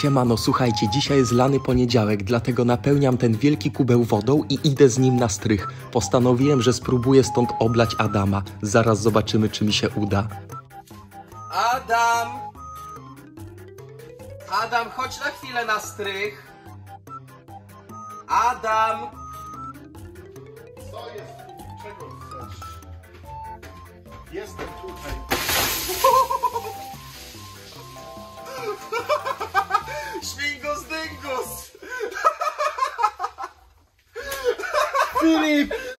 Siemano, słuchajcie, dzisiaj jest lany poniedziałek, dlatego napełniam ten wielki kubeł wodą i idę z nim na strych. Postanowiłem, że spróbuję stąd oblać Adama. Zaraz zobaczymy, czy mi się uda. Adam! Adam, chodź na chwilę na strych. Adam! Co jest? Czego chcesz? Jestem tutaj. スリー